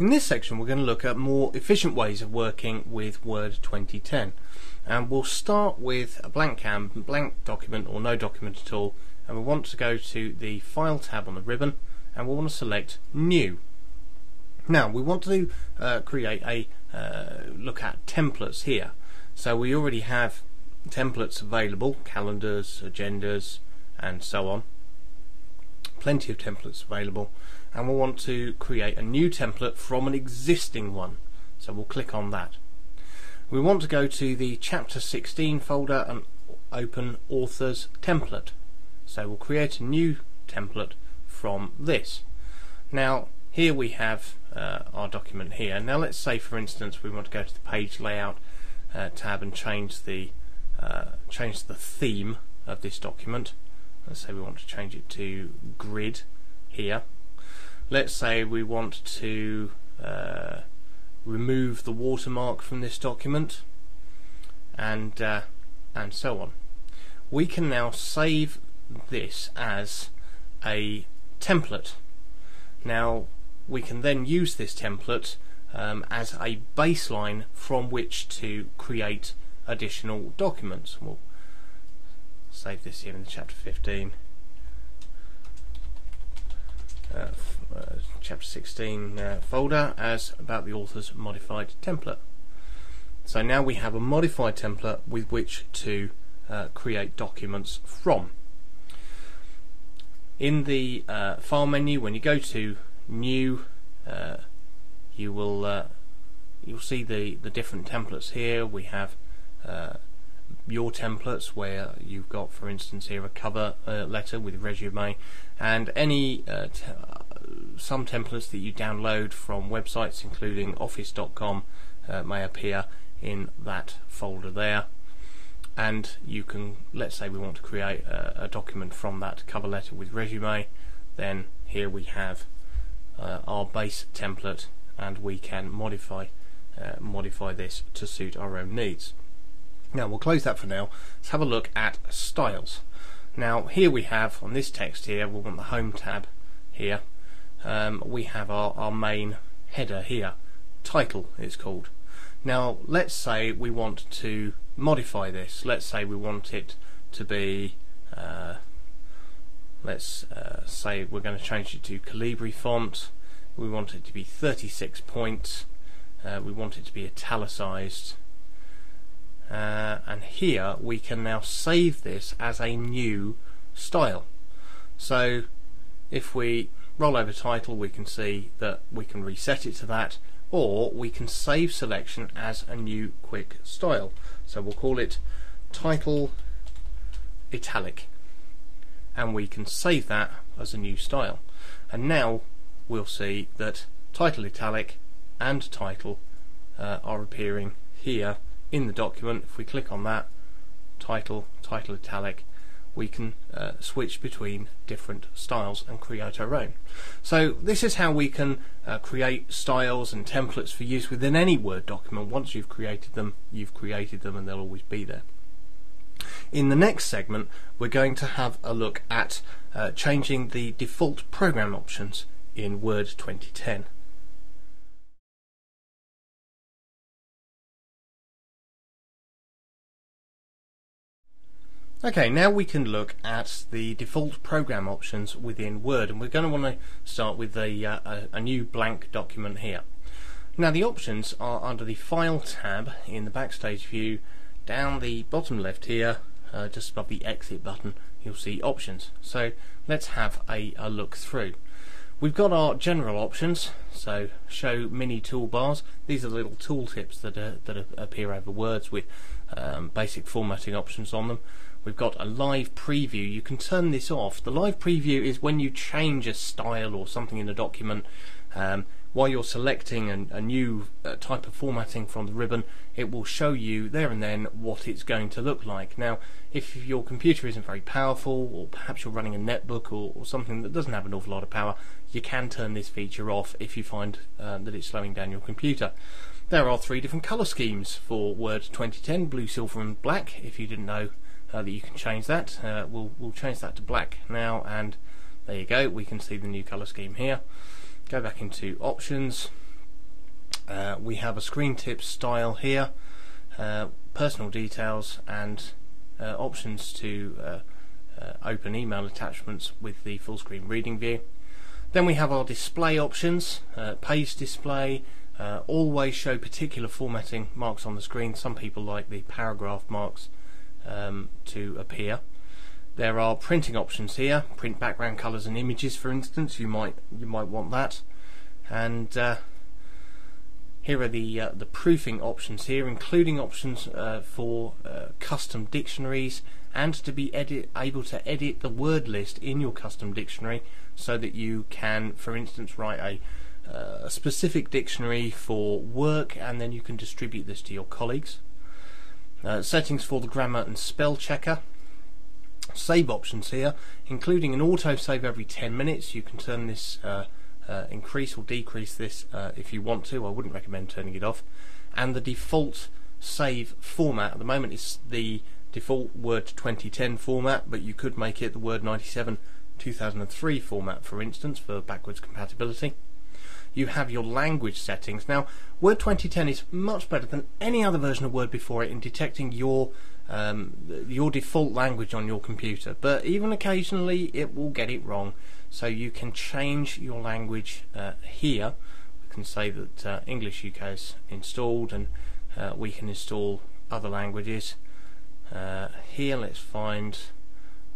In this section we're going to look at more efficient ways of working with Word 2010 and we'll start with a blank cam, blank document or no document at all. And we want to go to the File tab on the ribbon and we want to select New. Now we want to uh, create a uh, look at templates here. So we already have templates available, calendars, agendas and so on. Plenty of templates available and we'll want to create a new template from an existing one. So we'll click on that. We want to go to the chapter 16 folder and open authors template. So we'll create a new template from this. Now here we have uh, our document here. Now let's say for instance we want to go to the page layout uh, tab and change the uh, change the theme of this document. Let's say we want to change it to grid here let's say we want to uh, remove the watermark from this document and uh, and so on. We can now save this as a template. Now we can then use this template um, as a baseline from which to create additional documents. We'll save this here in chapter 15 uh, uh, chapter 16 uh, folder as about the author's modified template. So now we have a modified template with which to uh, create documents from. In the uh, file menu when you go to new uh, you will you'll see the the different templates here. We have your templates where you've got for instance here a cover uh, letter with resume and any uh, some templates that you download from websites including office.com uh, may appear in that folder there. And you can let's say we want to create a, a document from that cover letter with resume then here we have uh, our base template and we can modify uh, modify this to suit our own needs now we'll close that for now. Let's have a look at styles. Now here we have on this text here, we want the home tab here. Um, we have our, our main header here. Title it's called. Now let's say we want to modify this. Let's say we want it to be uh, let's uh, say we're going to change it to Calibri font. We want it to be 36 points. Uh, we want it to be italicized uh, and here we can now save this as a new style. So if we roll over title we can see that we can reset it to that or we can save selection as a new quick style. So we'll call it title italic and we can save that as a new style. And now we'll see that title italic and title uh, are appearing here in the document, if we click on that, title, title italic, we can uh, switch between different styles and create our own. So this is how we can uh, create styles and templates for use within any Word document. Once you've created them, you've created them and they'll always be there. In the next segment, we're going to have a look at uh, changing the default program options in Word 2010. Okay, now we can look at the default program options within Word and we're going to want to start with a, uh, a, a, new blank document here. Now the options are under the File tab in the Backstage view down the bottom left here uh, just above the Exit button you'll see options. So let's have a, a look through. We've got our general options, so show mini toolbars. These are little tooltips that, are, that appear over words with um, basic formatting options on them we've got a live preview. You can turn this off. The live preview is when you change a style or something in a document. Um, while you're selecting a, a new uh, type of formatting from the ribbon, it will show you there and then what it's going to look like. Now, if your computer isn't very powerful, or perhaps you're running a netbook or, or something that doesn't have an awful lot of power, you can turn this feature off if you find uh, that it's slowing down your computer. There are three different colour schemes for Word 2010, blue, silver and black, if you didn't know uh, that you can change that. Uh, we'll, we'll change that to black now and there you go, we can see the new colour scheme here. Go back into options Uh, we have a screen tip style here, uh, personal details and uh, options to uh, open email attachments with the full screen reading view. Then we have our display options, page display, always show particular formatting marks on the screen. Some people like the paragraph marks um, to appear. There are printing options here, print background colours and images for instance, you might you might want that. And uh, here are the uh, the proofing options here, including options uh, for uh, custom dictionaries and to be edit, able to edit the word list in your custom dictionary so that you can, for instance, write a, uh, a specific dictionary for work and then you can distribute this to your colleagues. Uh, settings for the grammar and spell checker. Save options here, including an auto save every 10 minutes. You can turn this uh, uh, increase or decrease this uh, if you want to. I wouldn't recommend turning it off. And the default save format at the moment is the default Word 2010 format, but you could make it the Word 97 2003 format, for instance, for backwards compatibility. You have your language settings. Now, Word 2010 is much better than any other version of Word before it in detecting your um, your default language on your computer, but even occasionally it will get it wrong. So you can change your language uh, here. We can say that uh, English UK is installed and uh, we can install other languages. Uh, here let's find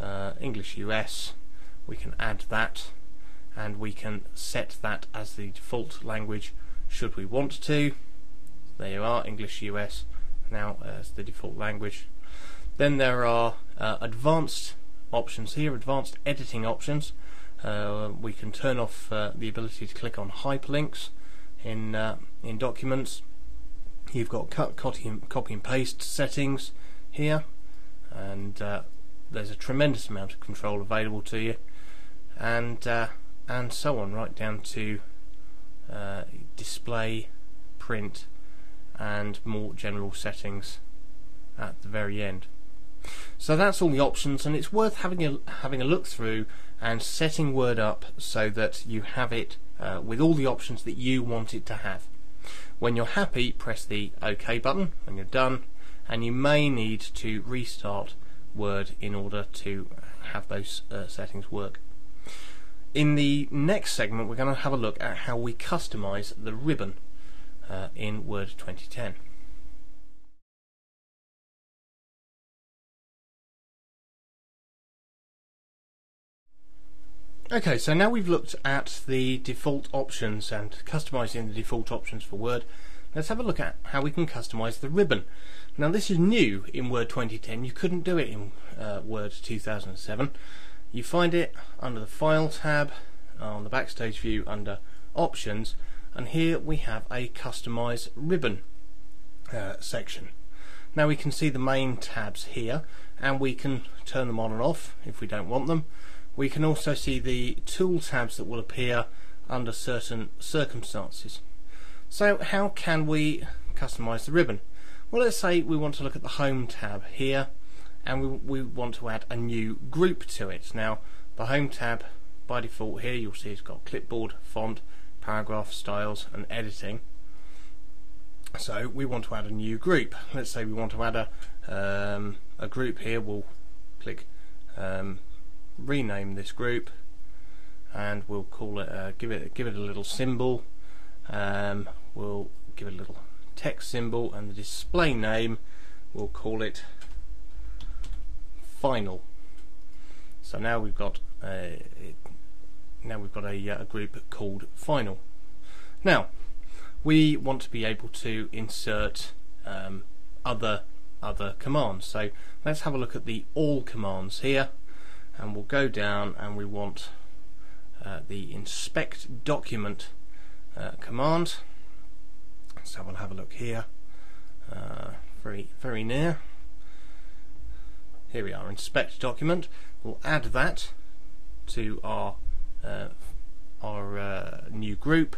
uh, English US. We can add that and we can set that as the default language should we want to. There you are, English US now as the default language. Then there are uh, advanced options here, advanced editing options. Uh, we can turn off uh, the ability to click on hyperlinks in uh, in documents. You've got cut, copy, and, copy and paste settings here, and uh, there's a tremendous amount of control available to you, and uh, and so on, right down to uh, display, print, and more general settings at the very end. So that's all the options, and it's worth having a having a look through and setting Word up so that you have it uh, with all the options that you want it to have. When you're happy, press the OK button when you're done, and you may need to restart Word in order to have those uh, settings work. In the next segment, we're going to have a look at how we customize the ribbon uh, in Word 2010. Okay, so now we've looked at the default options and customizing the default options for Word. Let's have a look at how we can customize the ribbon. Now this is new in Word 2010. You couldn't do it in uh, Word 2007. You find it under the File tab on the Backstage view under Options and here we have a Customize Ribbon uh, section. Now we can see the main tabs here and we can turn them on and off if we don't want them we can also see the tool tabs that will appear under certain circumstances. So how can we customize the ribbon? Well let's say we want to look at the home tab here and we, we want to add a new group to it. Now the home tab by default here you'll see it's got clipboard, font, paragraph, styles and editing. So we want to add a new group. Let's say we want to add a, um, a group here. We'll click um, rename this group and we'll call it uh, give it give it a little symbol um, we'll give it a little text symbol and the display name we'll call it final. So now we've got a, now we've got a, uh, a group called final. Now we want to be able to insert um, other other commands. So let's have a look at the all commands here and we'll go down and we want uh, the inspect document uh, command. So we'll have a look here. Uh, very very near here we are inspect document we'll add that to our uh, our uh, new group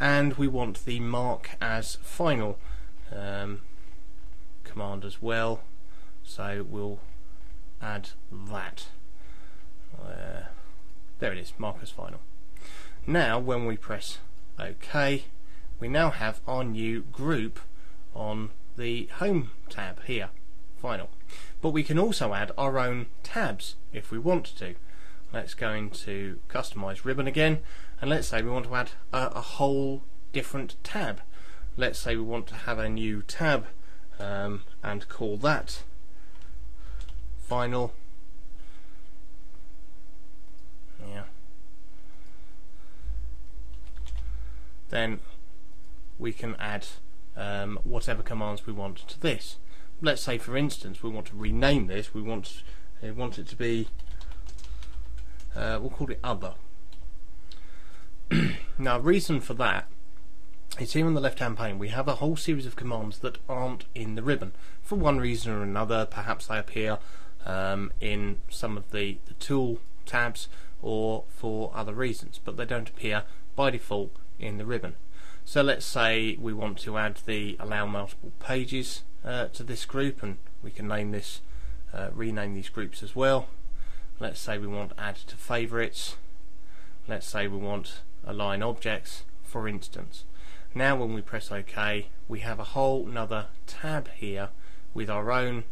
and we want the mark as final um, command as well so we'll add that uh, there it is, mark as final. Now when we press OK we now have our new group on the Home tab here, Final. But we can also add our own tabs if we want to. Let's go into Customize Ribbon again, and let's say we want to add a, a whole different tab. Let's say we want to have a new tab um, and call that Final. Yeah. Then we can add um, whatever commands we want to this. Let's say, for instance, we want to rename this. We want we want it to be. Uh, we'll call it other. now, reason for that is here on the left-hand pane we have a whole series of commands that aren't in the ribbon for one reason or another. Perhaps they appear um, in some of the, the tool tabs or for other reasons, but they don't appear by default in the ribbon. So let's say we want to add the allow multiple pages uh, to this group and we can name this, uh, rename these groups as well. Let's say we want add to favorites. Let's say we want align objects for instance. Now when we press OK we have a whole another tab here with our own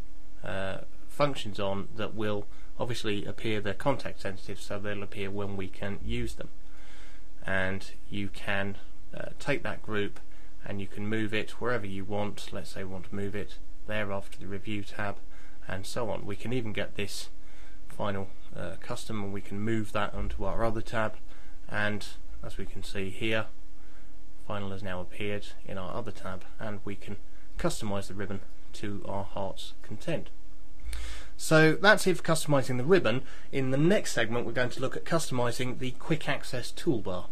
uh, functions on that will obviously appear they're context sensitive so they'll appear when we can use them and you can uh, take that group and you can move it wherever you want. Let's say we want to move it there after the review tab and so on. We can even get this final uh, custom and we can move that onto our other tab and as we can see here final has now appeared in our other tab and we can customize the ribbon to our heart's content. So that's it for customizing the ribbon. In the next segment we're going to look at customizing the quick access toolbar.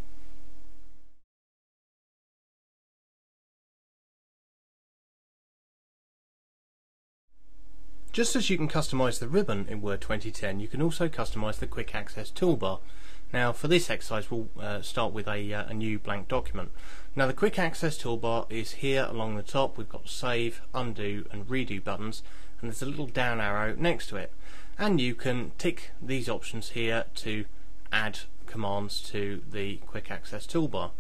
Just as you can customize the ribbon in Word 2010, you can also customize the quick access toolbar. Now for this exercise we'll uh, start with a, uh, a, new blank document. Now the quick access toolbar is here along the top. We've got save, undo and redo buttons and there's a little down arrow next to it. And you can tick these options here to add commands to the quick access toolbar.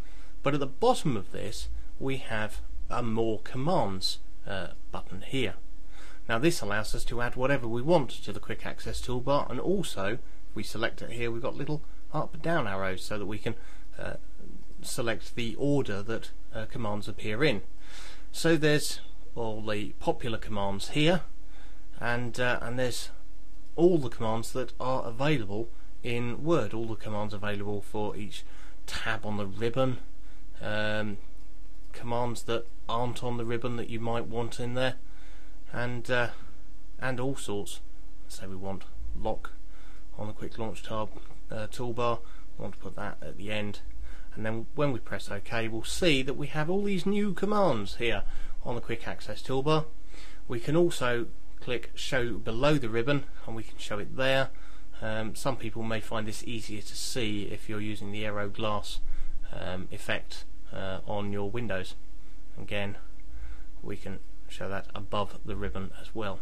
But at the bottom of this we have a more commands uh, button here. Now this allows us to add whatever we want to the quick access toolbar and also if we select it here we've got little up and down arrows so that we can uh, select the order that uh, commands appear in. So there's all the popular commands here and uh, and there's all the commands that are available in Word, all the commands available for each tab on the ribbon, um, commands that aren't on the ribbon that you might want in there and uh, and all sorts. So we want lock on the quick launch tab uh, toolbar. We want to put that at the end, and then when we press OK, we'll see that we have all these new commands here on the quick access toolbar. We can also click show below the ribbon, and we can show it there. Um, some people may find this easier to see if you're using the aero glass um, effect uh, on your windows. Again, we can show that above the ribbon as well.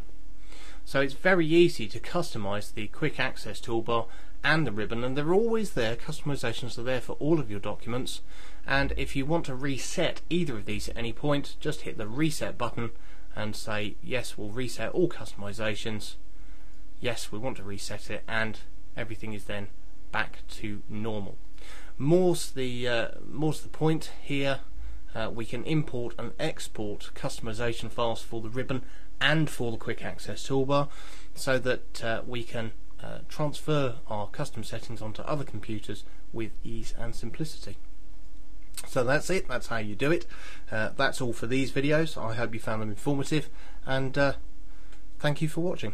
So it's very easy to customize the quick access toolbar and the ribbon and they're always there, customizations are there for all of your documents and if you want to reset either of these at any point just hit the reset button and say yes we'll reset all customizations yes we want to reset it and everything is then back to normal. More's the, uh, more's the point here uh, we can import and export customization files for the ribbon and for the quick access toolbar so that uh, we can uh, transfer our custom settings onto other computers with ease and simplicity. So that's it, that's how you do it. Uh, that's all for these videos. I hope you found them informative and uh, thank you for watching.